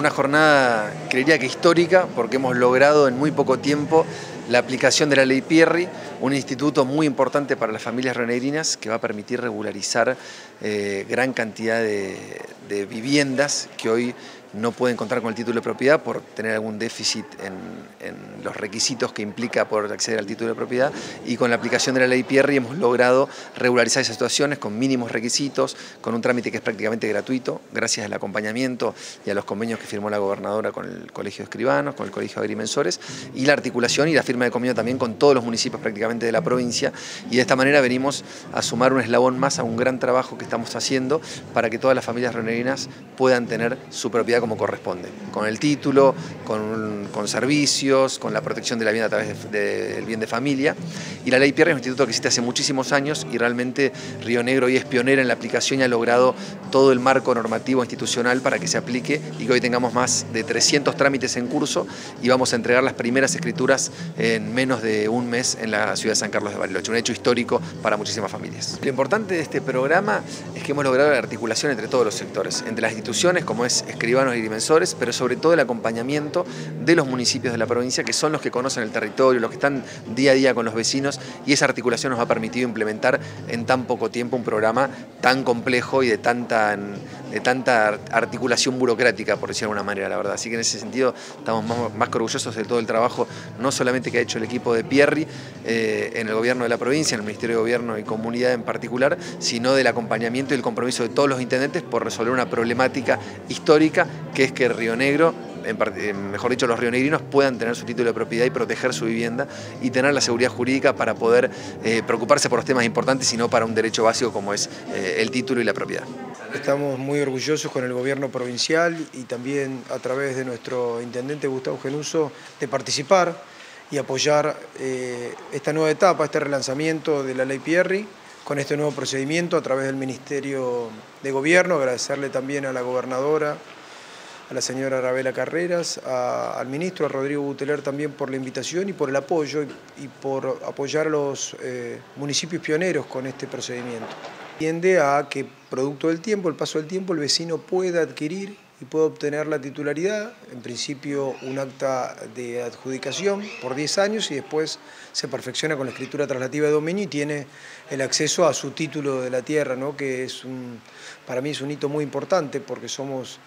Una jornada, creería que histórica, porque hemos logrado en muy poco tiempo la aplicación de la ley Pierri, un instituto muy importante para las familias rionegrinas que va a permitir regularizar eh, gran cantidad de viviendas que hoy no pueden contar con el título de propiedad por tener algún déficit en, los requisitos que implica por acceder al título de propiedad. Y con la aplicación de la ley Pierri hemos logrado regularizar esas situaciones con mínimos requisitos, con un trámite que es prácticamente gratuito, gracias al acompañamiento y a los convenios que firmó la gobernadora con el Colegio de Escribanos, con el Colegio de Agrimensores y la articulación y la firma de convenio también con todos los municipios prácticamente de la provincia. Y de esta manera venimos a sumar un eslabón más a un gran trabajo que estamos haciendo para que todas las familias rionegrinas puedan tener su propiedad como corresponde, con el título, con, servicios, con la protección de la vivienda a través del bien de familia. Y la Ley Pierre es un instituto que existe hace muchísimos años y realmente Río Negro hoy es pionera en la aplicación y ha logrado todo el marco normativo institucional para que se aplique y que hoy tengamos más de 300 trámites en curso y vamos a entregar las primeras escrituras en menos de un mes en la ciudad de San Carlos de Bariloche, un hecho histórico para muchísimas familias. Lo importante de este programa es que hemos logrado la articulación entre todos los sectores, entre las instituciones como es y dimensores, pero sobre todo el acompañamiento de los municipios de la provincia, que son los que conocen el territorio, los que están día a día con los vecinos, y esa articulación nos ha permitido implementar en tan poco tiempo un programa tan complejo y de tanta, de tanta articulación burocrática, por decirlo de alguna manera, la verdad. Así que en ese sentido estamos más, que orgullosos de todo el trabajo, no solamente que ha hecho el equipo de Pierri eh, en el gobierno de la provincia, en el Ministerio de Gobierno y Comunidad en particular, sino del acompañamiento y el compromiso de todos los intendentes por resolver una problemática histórica que es que Río Negro, mejor dicho, los rionegrinos puedan tener su título de propiedad y proteger su vivienda y tener la seguridad jurídica para poder eh, preocuparse por los temas importantes y no para un derecho básico como es eh, el título y la propiedad. Estamos muy orgullosos con el gobierno provincial y también a través de nuestro intendente Gustavo Genuso de participar y apoyar eh, esta nueva etapa, este relanzamiento de la ley Pierri con este nuevo procedimiento a través del Ministerio de Gobierno, agradecerle también a la gobernadora, a la señora Arabela Carreras, al ministro, a Rodrigo Buteler también por la invitación y por el apoyo y, por apoyar a los eh, municipios pioneros con este procedimiento. Tiende a que, producto del tiempo, el paso del tiempo, el vecino pueda adquirir y pueda obtener la titularidad, en principio un acta de adjudicación por 10 años y después se perfecciona con la escritura traslativa de dominio y tiene el acceso a su título de la tierra, ¿no? que es un, para mí es un hito muy importante porque somos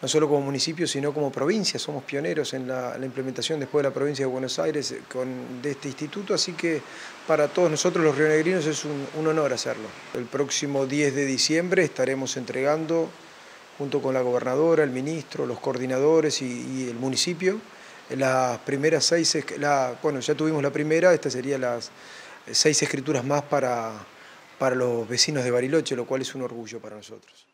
no solo como municipio, sino como provincia. Somos pioneros en la, implementación después de la provincia de Buenos Aires eh, con, de este instituto, así que para todos nosotros los rionegrinos es un, honor hacerlo. El próximo 10 de diciembre estaremos entregando, junto con la gobernadora, el ministro, los coordinadores y, el municipio, las primeras seis, la, bueno, ya tuvimos la primera, estas serían las seis escrituras más para, para los vecinos de Bariloche, lo cual es un orgullo para nosotros.